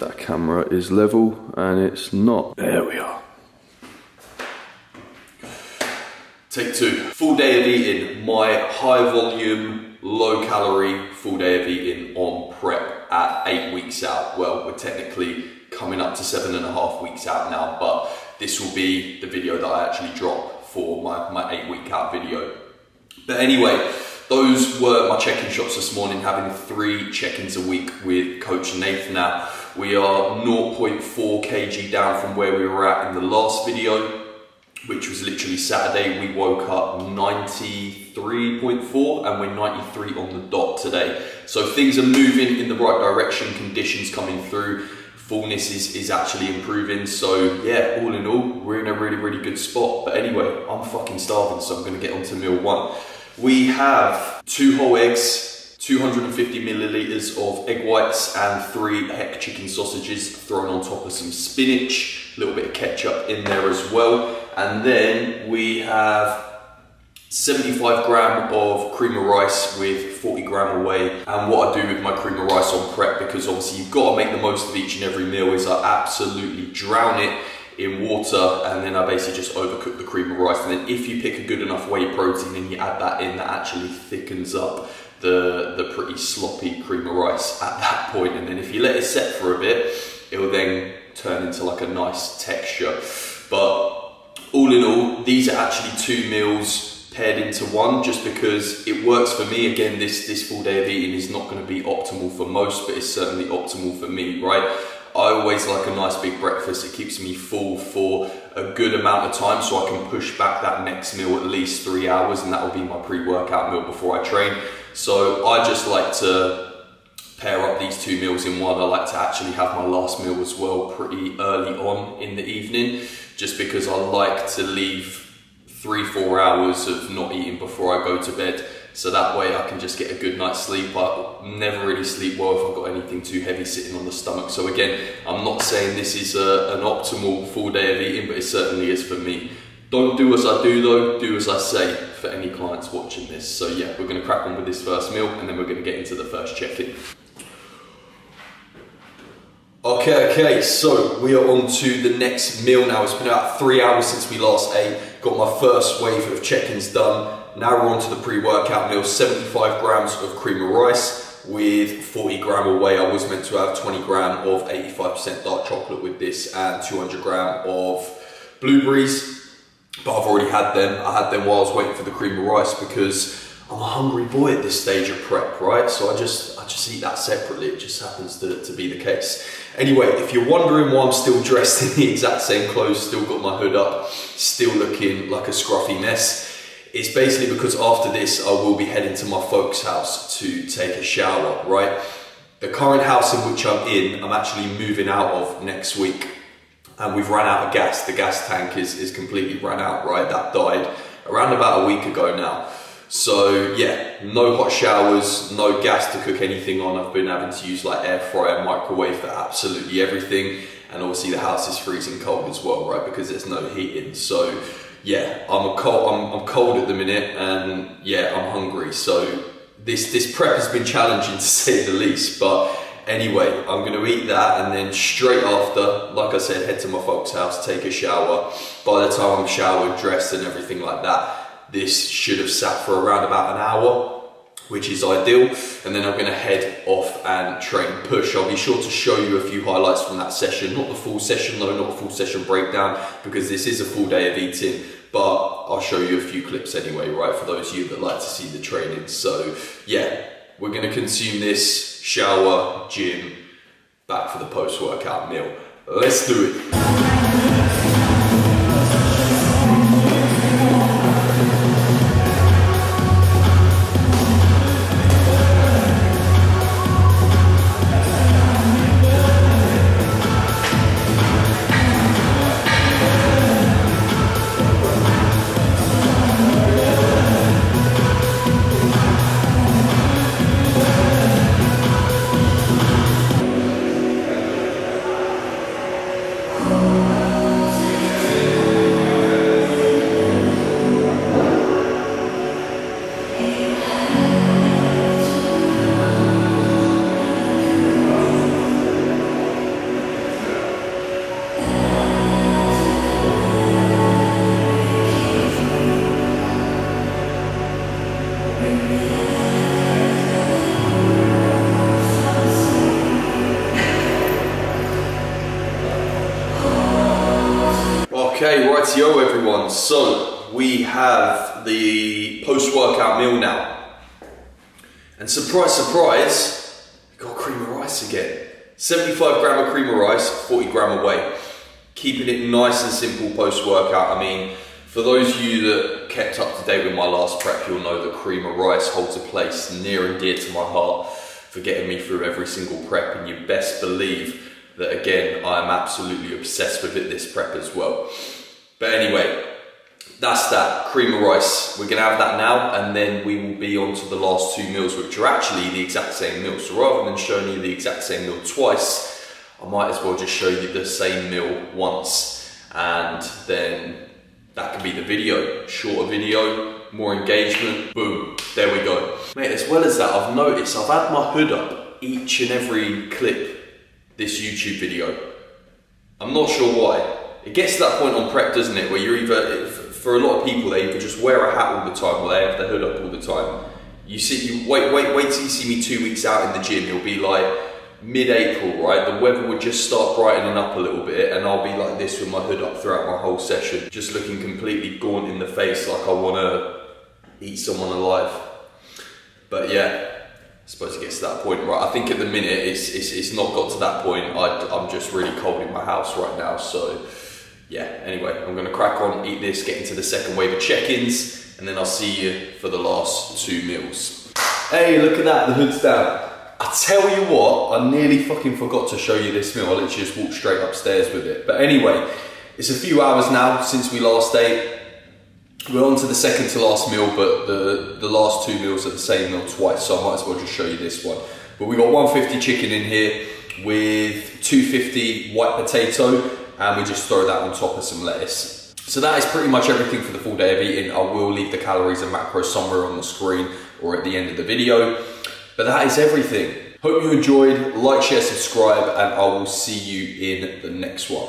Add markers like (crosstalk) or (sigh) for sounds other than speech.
that camera is level, and it's not. There we are. Take two. Full day of eating. My high volume, low calorie full day of eating on prep at eight weeks out. Well, we're technically coming up to seven and a half weeks out now, but this will be the video that I actually drop for my, my eight week out video. But anyway, those were my check-in shots this morning, having three check-ins a week with Coach Nathan now. We are 0.4 kg down from where we were at in the last video which was literally Saturday, we woke up 93.4 and we're 93 on the dot today. So things are moving in the right direction, conditions coming through, fullness is, is actually improving. So yeah, all in all, we're in a really, really good spot. But anyway, I'm fucking starving, so I'm gonna get on to meal one. We have two whole eggs, 250 milliliters of egg whites and three heck chicken sausages thrown on top of some spinach, a little bit of ketchup in there as well. And then we have 75 gram of cream of rice with 40 gram away. And what I do with my cream of rice on prep, because obviously you've got to make the most of each and every meal, is I absolutely drown it in water and then I basically just overcook the cream of rice. And then if you pick a good enough whey protein and you add that in, that actually thickens up the, the pretty sloppy cream of rice at that (laughs) point. And then if you let it set for a bit, it will then turn into like a nice texture. But all in all, these are actually two meals paired into one just because it works for me. Again, this, this full day of eating is not going to be optimal for most, but it's certainly optimal for me, right? I always like a nice big breakfast. It keeps me full for a good amount of time so I can push back that next meal at least three hours and that will be my pre-workout meal before I train. So I just like to pair up these two meals in one. I like to actually have my last meal as well pretty early on in the evening just because I like to leave three, four hours of not eating before I go to bed. So that way I can just get a good night's sleep. I never really sleep well if I've got anything too heavy sitting on the stomach. So again, I'm not saying this is a, an optimal full day of eating, but it certainly is for me. Don't do as I do though, do as I say for any clients watching this. So yeah, we're gonna crack on with this first meal and then we're gonna get into the first check-in. Okay, okay, so we are on to the next meal now. It's been about three hours since we last ate. Got my first wave of check-ins done. Now we're on to the pre-workout meal, 75 grams of cream of rice with 40 gram of whey. I was meant to have 20 gram of 85% dark chocolate with this and 200 gram of blueberries, but I've already had them. I had them while I was waiting for the cream of rice because I'm a hungry boy at this stage of prep, right? So I just I just eat that separately. It just happens to, to be the case. Anyway, if you're wondering why I'm still (laughs) dressed in the exact same clothes, still got my hood up, still looking like a scruffy mess, it's basically because after this I will be heading to my folks' house to take a shower, right? The current house in which I'm in, I'm actually moving out of next week. And we've run out of gas. The gas tank is, is completely run out, right? That died around about a week ago now. So yeah, no hot showers, no gas to cook anything on. I've been having to use like air fryer, microwave for absolutely everything. And obviously the house is freezing cold as well, right? Because there's no heating. So yeah, I'm a cold, I'm, I'm cold at the minute and yeah, I'm hungry. So this, this prep has been challenging (laughs) to say the least, but anyway, I'm gonna eat that and then straight after, like I said, head to my folks' house, take a shower. By the time I'm showered, dressed and everything like that, this should have sat for around about an hour, which is ideal. And then I'm gonna head off and train push. I'll be sure to show you a few highlights from that session. Not the full session though, not a full session breakdown, because this is a full day of eating, but I'll show you a few clips anyway, right? For those of you that like to see the training. So yeah, we're gonna consume this, shower, gym, back for the post-workout meal. Let's do it. Rightio everyone. So we have the post-workout meal now. And surprise, surprise, we got cream of rice again. 75 gram of cream of rice, 40 gram of whey. Keeping it nice and simple post-workout. I mean, for those of you that kept up to date with my last prep, you'll know that cream of rice holds a place near and dear to my heart for getting me through every single prep and you best believe that again, I am absolutely obsessed with it this prep as well. But anyway, that's that, cream of rice. We're gonna have that now and then we will be on to the last two meals which are actually the exact same meal. So rather than showing you the exact same meal twice, I might as well just show you the same meal once and then that can be the video. Shorter video, more engagement, boom, there we go. Mate, as well as that, I've noticed I've had my hood up each and every clip this YouTube video. I'm not sure why. It gets to that point on prep, doesn't it, where you're either, for a lot of people, they either just wear a hat all the time or they have their hood up all the time. You see, you wait, wait, wait till you see me two weeks out in the gym. It'll be like mid-April, right? The weather would just start brightening up a little bit, and I'll be like this with my hood up throughout my whole session, just looking completely gaunt in the face, like I want to eat someone alive. But yeah, I suppose it gets to that point, right? I think at the minute it's, it's, it's not got to that point. I, I'm just really cold in my house right now. So, yeah, anyway, I'm going to crack on, eat this, get into the second wave of check ins, and then I'll see you for the last two meals. Hey, look at that, the hood's down. I tell you what, I nearly fucking forgot to show you this meal. I literally just walked straight upstairs with it. But anyway, it's a few hours now since we last ate. We're on to the second to last meal, but the, the last two meals are the same meal twice, so I might as well just show you this one. But we got 150 chicken in here with 250 white potato, and we just throw that on top of some lettuce. So that is pretty much everything for the full day of eating. I will leave the calories and macros somewhere on the screen or at the end of the video. But that is everything. Hope you enjoyed. Like, share, subscribe, and I will see you in the next one.